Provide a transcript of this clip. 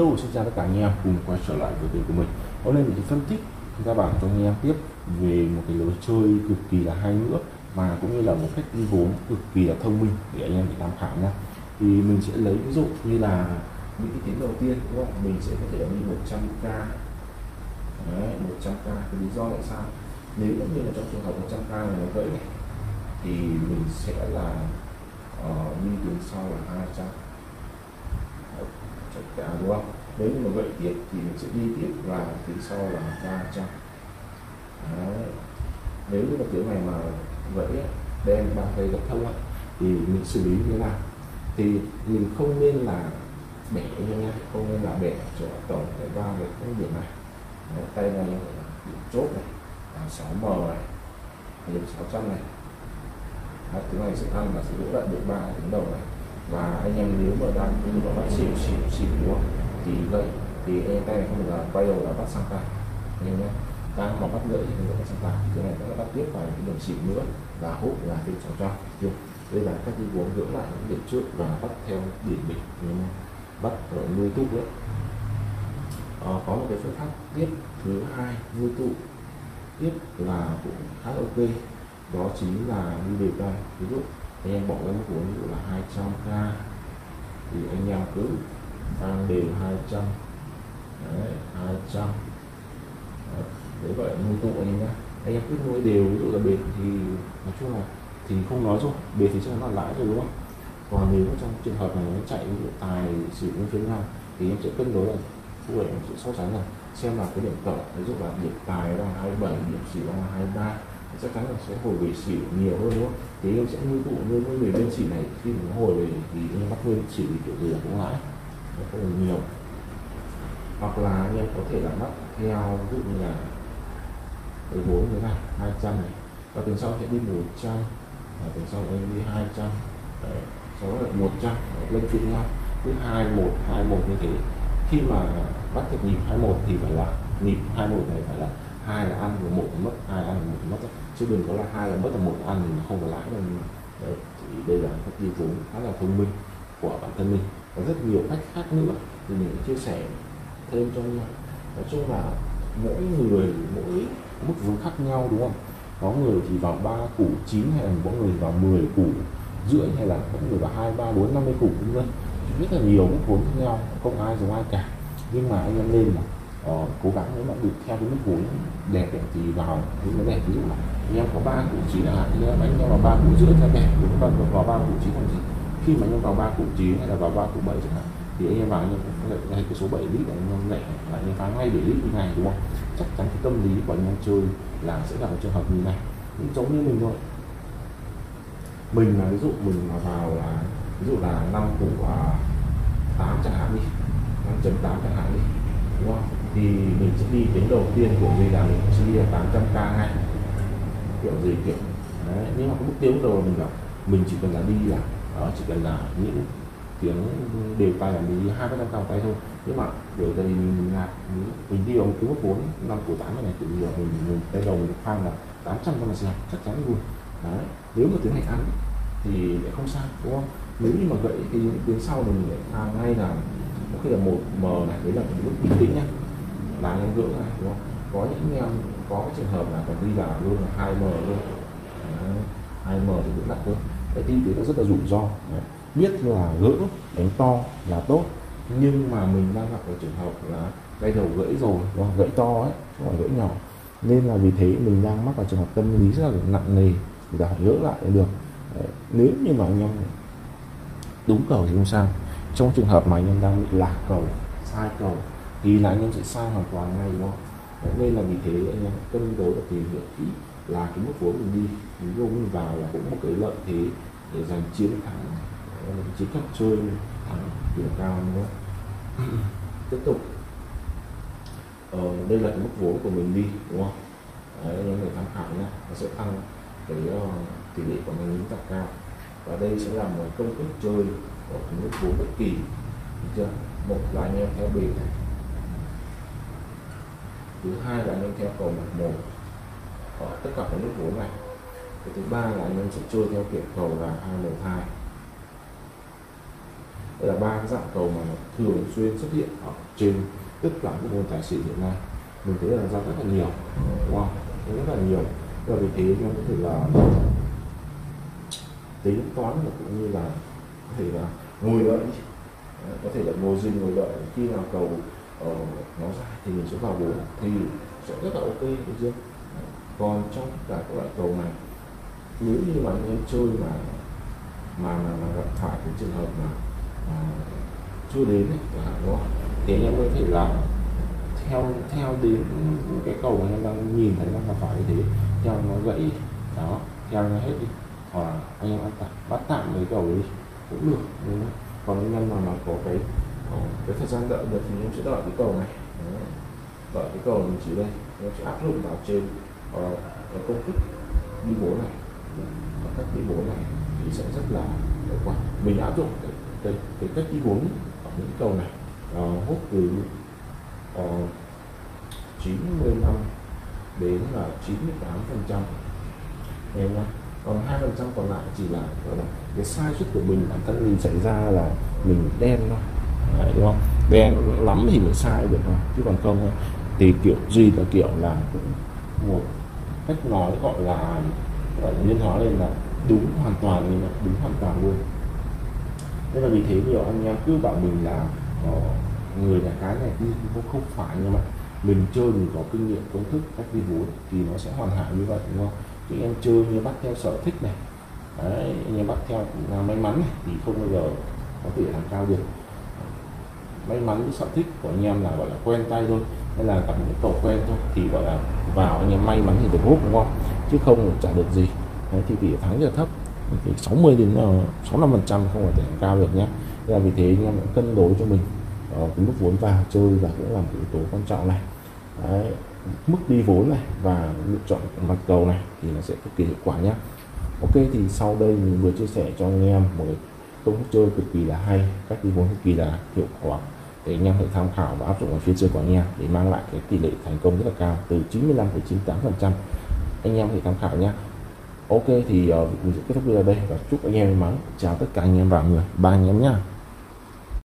Hello, xin chào tất cả anh em cùng quay trở lại với kênh của mình. Hôm nay mình sẽ phân tích các bạn cho anh em tiếp về một cái lối chơi cực kỳ là hay nữa và cũng như là một cách đi vốn cực kỳ là thông minh để anh em để tham khảo nha thì mình sẽ lấy ví dụ như là những cái tiếng đầu tiên đúng không? mình sẽ có thể đi 100k Đấy, 100k cái lý do tại sao? Nếu như là trong trường hợp 100k này nó gãy thì mình sẽ là ờ, uh, đi tiếng sau là 200 chặt cả đúng không? Nếu như mà vậy tiếp thì mình sẽ đi tiếp và phía sau là 300 Đấy. nếu như mà kiểu này mà vẫy đen ba cây gập thông ấy, thì mình xử lý như thế nào? Thì mình không nên là bẻ như nha không nên là bẻ cho tổng cái ba cái cái điểm này. Đấy, tay này là điểm chốt này à, 6 m này điểm 600 này. Đấy, thứ này sẽ ăn là sẽ lỗ lại được ba cái đầu này và anh em nếu mà đang như mà bắt xỉu xỉu xỉu đúng không thì vậy thì em tay này không được là quay đầu là bắt sang tay. Anh em nhé. Đang mà bắt lợi thì không được bắt sang tay. Cái này nó bắt tiếp vào cái đường xỉu nữa và hút là cái sáu trăm chưa đây là các đi uống dưỡng lại những điểm trước và bắt theo điểm mình nhưng bắt ở nuôi tụ đấy. À, có một cái phương pháp tiếp thứ hai nuôi tụ. Tiếp là cũng khá ok. Đó chính là đi đều tay ví dụ anh em bỏ ra mức vốn ví dụ là 200k thì anh em cứ tăng đều 200 đấy 200 đấy, đấy vậy nuôi tụ anh em nhé anh em cứ nuôi đều ví dụ là bệt thì nói chung là thì không nói rồi bệt thì chắc là lãi rồi đúng không? Còn nếu trong trường hợp này nó chạy ví dụ tài sử dụng phía nào thì em sẽ cân đối là này em sẽ so sánh là xem là cái điểm tổng ví dụ là điểm tài đang 27 điểm xỉu đang 23 chắc chắn là sẽ hồi về xỉu nhiều hơn, đúng không? Thì em sẽ như tụ như với người bên xỉu này, khi mà hồi về thì em bắt nuôi xỉu thì kiểu gì là cũng lãi nó không nhiều. Hoặc là anh em có thể là mắc theo ví dụ như là với bốn thế này 200 này. Và tuần sau sẽ đi 100 và tuần sau em đi 200 đấy, sau đó là 100 lên chuyển nhau. Cứ 21 21 như thế. Khi mà bắt được nhịp 21 thì phải là nhịp 21 này phải là hai là ăn và một là mất hai ăn một là mất chứ đừng có là hai là mất là một là ăn thì nó không có lãi đâu đấy, thì đây là cách đi vốn khá là thông minh của bản thân mình. Có rất nhiều cách khác nữa thì mình chia sẻ thêm cho nhau. Nói chung là mỗi người mỗi mức vốn khác nhau đúng không? Có người thì vào ba củ chín hay là có người vào 10 củ rưỡi hay là có người vào hai ba bốn năm mươi củ vân vân. Rất là nhiều mức vốn khác nhau không ai giống ai cả. Nhưng mà anh em lên mà uh, cố gắng nếu mà được theo cái mức vốn đẹp ấy, thì vào những cái đẹp ví dụ là anh em có ba củ chín là hạn thì anh em vào ba củ rưỡi theo đẹp đúng không? Vào, vào ba củ chín còn gì? Khi mà anh em vào ba củ chín hay là vào ba củ bảy chẳng hạn thì anh em vào anh em có ngay cái số 7 lít để anh em lẻ là anh em phá ngay 7 lít như này đúng không? Chắc chắn cái tâm lý của anh em chơi là sẽ gặp trường hợp như này. Cũng giống như mình thôi. Mình là ví dụ mình mà vào là ví dụ là năm củ à, tám chẳng hạn đi 5.8 chẳng hạn đi đúng không? Thì mình sẽ đi tiếng đầu tiên của dây là mình sẽ đi là 800k ngay. Kiểu gì, kiểu, đấy, nhưng mà cái mục tiêu đầu mình gặp mình chỉ cần là đi là đó chỉ cần là những tiếng đều tay là mình đi hai trăm cao tay thôi. Nhưng mà kiểu tại vì mình là mình đi vào một cái mức vốn năm của tám này tự nhiên mình mình tay đầu mình khoan là 800 con là chắc chắn luôn. Đấy, nếu mà tiếng này ăn thì lại không sao, đúng không? Nếu như mà gãy thì tiếng sau mình lại khoan ngay là, có khi là một m này, đấy là một mức bình tĩnh nhá là nhân gỡ này, đúng không có những em, có cái trường hợp là còn đi vào luôn là hai m luôn hai m thì cũng đặt luôn cái kinh tế nó rất là rủi ro đấy. biết là gỡ, đánh to là tốt nhưng mà mình đang gặp cái trường hợp là cây đầu gãy rồi, đúng không? gãy to ấy, không phải gãy nhỏ nên là vì thế mình đang mắc vào trường hợp tâm lý rất là nặng nề để phải gỡ lại được đấy. nếu như mà anh em đúng cầu thì không sao trong trường hợp mà anh em đang bị lạc cầu, sai cầu thì là anh em sẽ sai hoàn toàn ngay đúng không? Đấy, nên là vì thế anh em cân đối và tìm hiểu kỹ là cái mức vốn mình đi ví dụ mình vào là cũng một cái lợi thế để giành chiến thắng. Chiến thuật chơi thắng điểm cao nữa tiếp tục. Ờ, đây là cái mức vốn của mình đi đúng không? Đấy, anh em để tham khảo nhé nó sẽ tăng cái uh, tỷ lệ của mình tạo cao. Và đây sẽ là một công thức chơi của cái mức vốn bất kỳ được chưa? Một là anh em theo bề này thứ hai là anh em theo cầu mặt một ở tất cả các nước vốn này. Cái thứ ba là anh em sẽ chơi theo kiểu cầu là hai một hai. Đây là ba cái dạng cầu mà nó thường xuyên xuất hiện ở trên tất cả các môn tài xỉu hiện nay. Mình thấy là ra rất là nhiều, đúng không? Rất là nhiều. Và vì thế nó có thể là tính toán và cũng như là có thể là ngồi đợi. Có thể là ngồi dinh ngồi đợi khi nào cầu uh, nó dài thì mình sẽ vào bù thì sẽ rất là ok được chưa còn trong tất cả các loại cầu này nếu như mà anh em chơi mà mà, mà, mà gặp phải cái trường hợp mà, mà chưa đến ấy, là không? thì anh em có thể là theo theo đến cái cầu mà em đang nhìn thấy đang gặp phải như thế theo nó gãy đó theo nó hết đi hoặc anh em ăn tạm bắt tạm cái cầu đi cũng được đúng không? còn anh em nào mà có cái cái thời gian đợi được thì em sẽ đợi cái cầu này. Đó. đợi cái cầu mình chỉ đây em sẽ áp dụng vào trên uh, cái công thức đi bố này. Và cách đi bố này thì sẽ rất là hiệu quả. Mình áp dụng cái, cái, cái cách đi vốn ở những cầu này ờ, uh, hút từ ờ, uh, 95 đến là 98 phần trăm. Em nhá còn hai phần trăm còn lại chỉ là là cái sai suất của mình bản thân mình xảy ra là mình đen thôi. Đấy, đúng không? Đen lắm thì mới sai được thôi chứ còn không thì kiểu gì là kiểu là một cách nói gọi là gọi là nhân hóa lên là đúng hoàn toàn nhưng mà đúng hoàn toàn luôn. Nên là vì thế nhiều anh em cứ bảo mình là ờ, người nhà cái này cũng không phải nhưng mà mình chơi mình có kinh nghiệm công thức cách đi vốn thì nó sẽ hoàn hảo như vậy đúng không? Chứ em chơi như bắt theo sở thích này đấy anh em bắt theo là may mắn này thì không bao giờ có thể làm cao được may mắn cái sở thích của anh em là gọi là quen tay thôi hay là gặp những cầu quen thôi thì gọi là vào anh em may mắn thì được hút đúng không? Chứ không trả được gì. Đấy thì tỷ thắng giờ thấp. Thì 60 đến ờ, 65 phần trăm không có thể cao được nhé là vì thế anh em cân đối cho mình ở cái mức vốn vào chơi và cũng là một yếu tố quan trọng này. Đấy, mức đi vốn này và lựa chọn mặt cầu này thì nó sẽ cực kỳ hiệu quả nhé ok thì sau đây mình vừa chia sẻ cho anh em một cái công thức chơi cực kỳ là hay các đi vốn cực kỳ là hiệu quả. Để anh em hãy tham khảo và áp dụng ở phía chơi của anh em để mang lại cái tỷ lệ thành công rất là cao từ 95 đến 98 phần trăm. Anh em hãy tham khảo nhé ok thì uh, mình sẽ kết thúc video đây và chúc anh em may mắn. Chào tất cả anh em và người. Ba anh em nhé